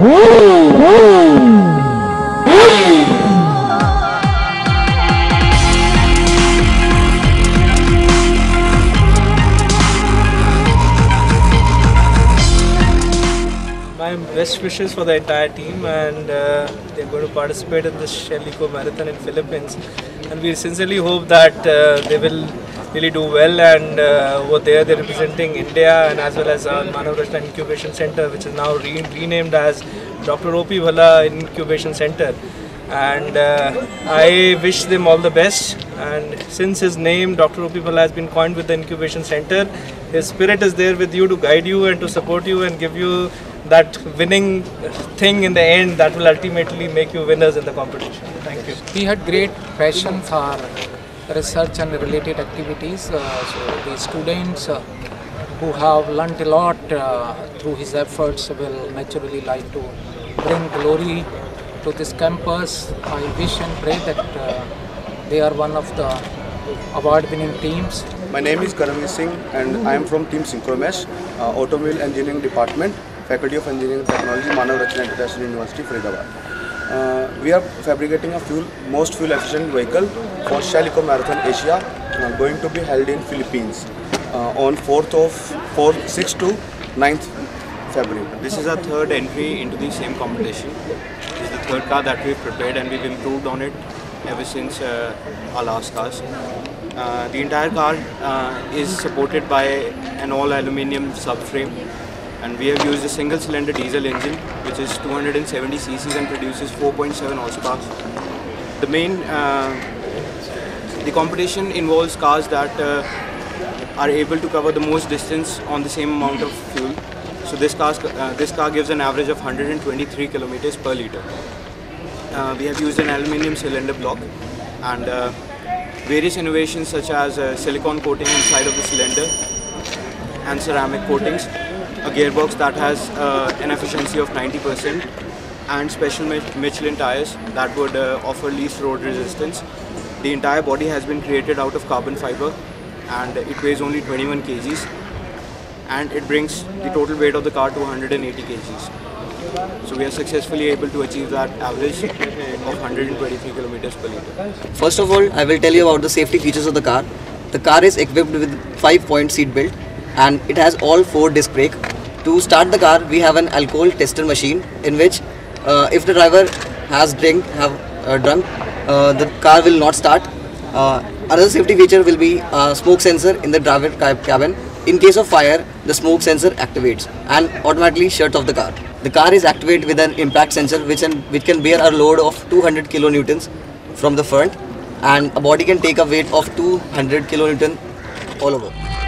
Ooh! My best wishes for the entire team, and uh, they're going to participate in this Eco Marathon in Philippines. And we sincerely hope that uh, they will really do well. And uh, over there, they're representing India and as well as our Manav Incubation Center, which is now re- renamed as Dr. O.P. Bhalla Incubation Center. And uh, I wish them all the best. And since his name, Dr. O.P. Bhalla, has been coined with the incubation center, his spirit is there with you to guide you and to support you and give you that winning thing in the end that will ultimately make you winners in the competition. Thank you. He had great passion for research and related activities. Uh, so the students uh, who have learnt a lot uh, through his efforts will naturally like to bring glory to this campus. I wish and pray that uh, they are one of the award-winning teams. My name is Karamveer Singh and I am from Team Synchromesh, uh, Automobile Engineering Department, Faculty of Engineering Technology, Manav Rachna International University, Faridabad. Uh, we are fabricating a fuel, most fuel efficient vehicle for Shell Eco Marathon Asia uh, going to be held in Philippines uh, on 4th of 4th, 6th to 9th February. This is our third entry into the same competition. Car that we've prepared and we've improved on it ever since uh, our last cars. Uh, the entire car uh, is supported by an all aluminium subframe and we have used a single cylinder diesel engine which is 270 cc's and produces 4.7 horsepower. The main uh, the competition involves cars that uh, are able to cover the most distance on the same amount of fuel. So this car, uh, this car gives an average of 123 kilometers per liter. Uh, we have used an aluminium cylinder block and uh, various innovations such as uh, silicone coating inside of the cylinder and ceramic coatings, a gearbox that has uh, an efficiency of 90% and special Michelin tires that would uh, offer least road resistance. The entire body has been created out of carbon fiber and it weighs only 21 kgs and it brings the total weight of the car to 180 kgs. So we are successfully able to achieve that average of 123 kilometers per liter. First of all, I will tell you about the safety features of the car. The car is equipped with 5-point seat belt and it has all 4 disc brake. To start the car, we have an alcohol tester machine in which uh, if the driver has drink, have uh, drunk, uh, the car will not start. Uh, another safety feature will be smoke sensor in the driver ca- cabin. In case of fire, the smoke sensor activates and automatically shuts off the car. The car is activated with an impact sensor which, can which can bear a load of 200 kilonewtons from the front and a body can take a weight of 200 kilonewton all over.